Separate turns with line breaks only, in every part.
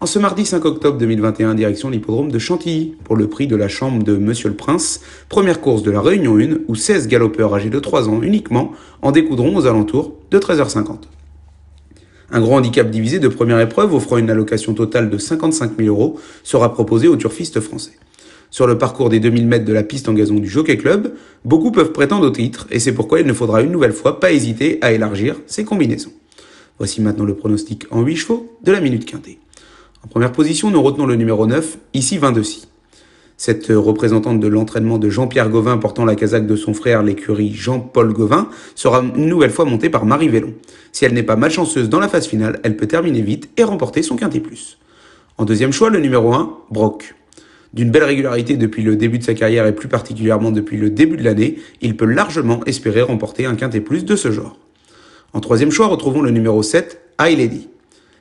En ce mardi 5 octobre 2021, direction l'hippodrome de Chantilly, pour le prix de la chambre de Monsieur le Prince, première course de la Réunion 1, où 16 galopeurs âgés de 3 ans uniquement en découdront aux alentours de 13h50. Un gros handicap divisé de première épreuve offrant une allocation totale de 55 000 euros sera proposé aux turfistes français. Sur le parcours des 2000 mètres de la piste en gazon du Jockey Club, beaucoup peuvent prétendre au titre et c'est pourquoi il ne faudra une nouvelle fois pas hésiter à élargir ses combinaisons. Voici maintenant le pronostic en 8 chevaux de la Minute Quintée. Première position, nous retenons le numéro 9, ici 22 Cette représentante de l'entraînement de Jean-Pierre Gauvin portant la casaque de son frère, l'écurie Jean-Paul Gauvin, sera une nouvelle fois montée par Marie Vélon. Si elle n'est pas malchanceuse dans la phase finale, elle peut terminer vite et remporter son quintet plus. En deuxième choix, le numéro 1, Brock. D'une belle régularité depuis le début de sa carrière et plus particulièrement depuis le début de l'année, il peut largement espérer remporter un quintet plus de ce genre. En troisième choix, retrouvons le numéro 7, High Lady.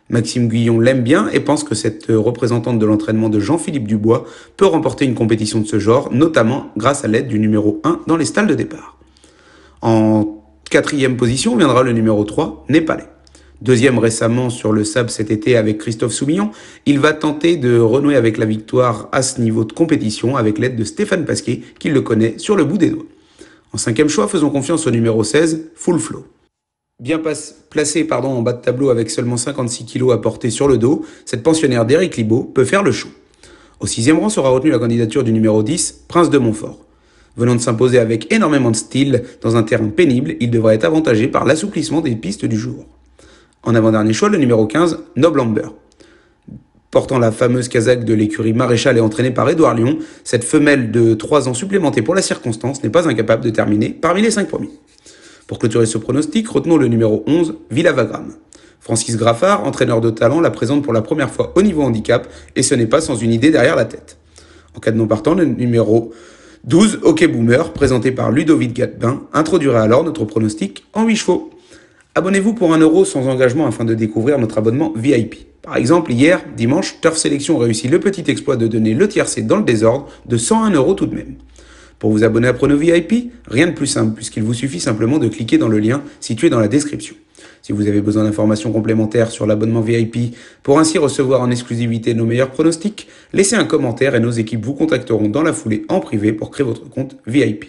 Maxime Guillon l'aime bien et pense que cette représentante de l'entraînement de Jean-Philippe Dubois peut remporter une compétition de ce genre, notamment grâce à l'aide du numéro 1 dans les stalles de départ. En quatrième position viendra le numéro 3, Népalais. Deuxième récemment sur le sable cet été avec Christophe Soumillon, il va tenter de renouer avec la victoire à ce niveau de compétition avec l'aide de Stéphane Pasquet, qui le connaît sur le bout des doigts. En cinquième choix, faisons confiance au numéro 16, Full Flow. Bien placée pardon, en bas de tableau avec seulement 56 kg à porter sur le dos, cette pensionnaire d'Éric Libaud peut faire le show. Au sixième rang sera retenue la candidature du numéro 10, Prince de Montfort. Venant de s'imposer avec énormément de style dans un terrain pénible, il devrait être avantagé par l'assouplissement des pistes du jour. En avant-dernier choix, le numéro 15, Noble Amber. Portant la fameuse casaque de l'écurie Maréchal et entraînée par Édouard Lyon, cette femelle de 3 ans supplémentée pour la circonstance n'est pas incapable de terminer parmi les 5 premiers. Pour clôturer ce pronostic, retenons le numéro 11, Villavagram. Francis Graffard, entraîneur de talent, la présente pour la première fois au niveau handicap, et ce n'est pas sans une idée derrière la tête. En cas de non partant, le numéro 12, Hockey Boomer, présenté par Ludovic Gatbin, introduira alors notre pronostic en 8 chevaux. Abonnez-vous pour 1 euro sans engagement afin de découvrir notre abonnement VIP. Par exemple, hier, dimanche, Turf Sélection réussit le petit exploit de donner le tiercé dans le désordre de 101 euros tout de même. Pour vous abonner à Prono VIP, rien de plus simple puisqu'il vous suffit simplement de cliquer dans le lien situé dans la description. Si vous avez besoin d'informations complémentaires sur l'abonnement VIP pour ainsi recevoir en exclusivité nos meilleurs pronostics, laissez un commentaire et nos équipes vous contacteront dans la foulée en privé pour créer votre compte VIP.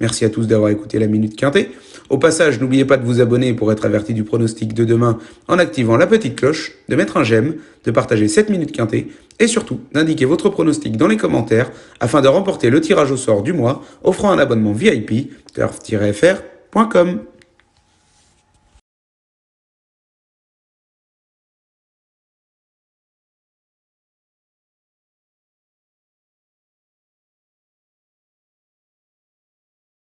Merci à tous d'avoir écouté la Minute Quintée. Au passage, n'oubliez pas de vous abonner pour être averti du pronostic de demain en activant la petite cloche, de mettre un j'aime, de partager cette Minute Quintée et surtout d'indiquer votre pronostic dans les commentaires afin de remporter le tirage au sort du mois offrant un abonnement VIP turf-fr.com.